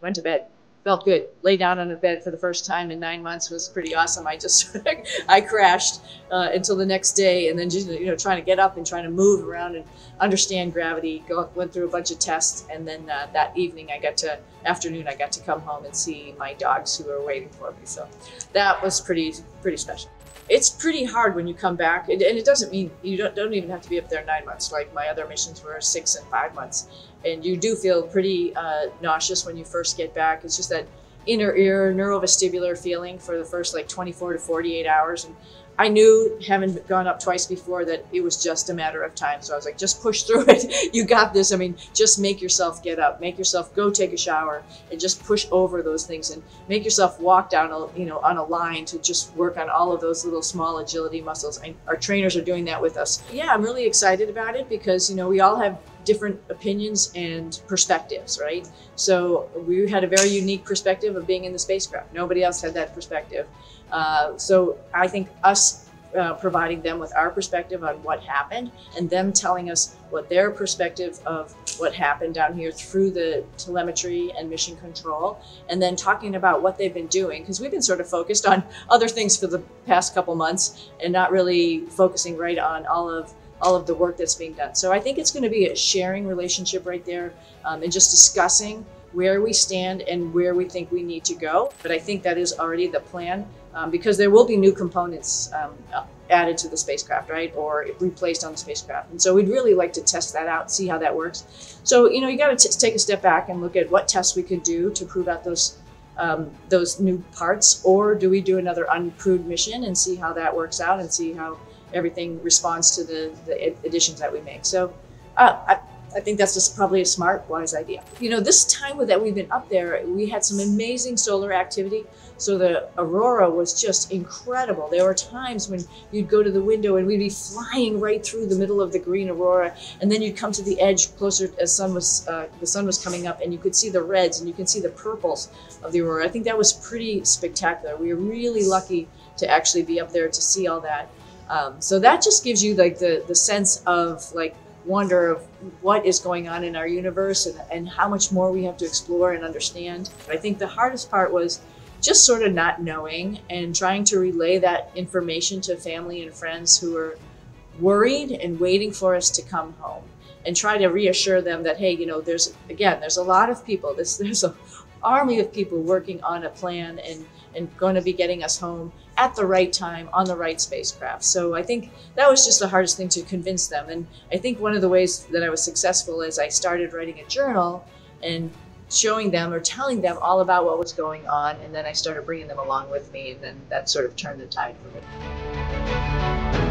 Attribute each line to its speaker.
Speaker 1: went to bed. Felt good. Lay down on the bed for the first time in nine months was pretty awesome. I just I crashed uh, until the next day, and then just you know trying to get up and trying to move around and understand gravity. Go, went through a bunch of tests, and then uh, that evening I got to afternoon I got to come home and see my dogs who were waiting for me. So that was pretty pretty special it's pretty hard when you come back and, and it doesn't mean you don't, don't, even have to be up there nine months like my other missions were six and five months. And you do feel pretty uh, nauseous when you first get back. It's just that inner ear neurovestibular feeling for the first like 24 to 48 hours and I knew, having gone up twice before, that it was just a matter of time. So I was like, just push through it. you got this. I mean, just make yourself get up, make yourself go take a shower, and just push over those things, and make yourself walk down, a, you know, on a line to just work on all of those little small agility muscles. I, our trainers are doing that with us. Yeah, I'm really excited about it because you know we all have different opinions and perspectives, right? So we had a very unique perspective of being in the spacecraft. Nobody else had that perspective. Uh, so I think us uh, providing them with our perspective on what happened and them telling us what their perspective of what happened down here through the telemetry and mission control and then talking about what they've been doing because we've been sort of focused on other things for the past couple months and not really focusing right on all of all of the work that's being done so i think it's going to be a sharing relationship right there um, and just discussing where we stand and where we think we need to go but i think that is already the plan um, because there will be new components um, added to the spacecraft, right, or replaced on the spacecraft. And so we'd really like to test that out, see how that works. So you know, you got to take a step back and look at what tests we could do to prove out those um, those new parts, or do we do another uncrewed mission and see how that works out and see how everything responds to the, the additions that we make. So uh, I, I think that's just probably a smart, wise idea. You know, this time that we've been up there, we had some amazing solar activity. So the aurora was just incredible. There were times when you'd go to the window and we'd be flying right through the middle of the green aurora, and then you'd come to the edge closer as sun was uh, the sun was coming up, and you could see the reds and you can see the purples of the aurora. I think that was pretty spectacular. We were really lucky to actually be up there to see all that. Um, so that just gives you like the the sense of like wonder of what is going on in our universe and, and how much more we have to explore and understand. I think the hardest part was just sort of not knowing and trying to relay that information to family and friends who are worried and waiting for us to come home and try to reassure them that hey you know there's again there's a lot of people this there's a army of people working on a plan and and going to be getting us home at the right time on the right spacecraft. So I think that was just the hardest thing to convince them. And I think one of the ways that I was successful is I started writing a journal and showing them or telling them all about what was going on. And then I started bringing them along with me. And then that sort of turned the tide for me.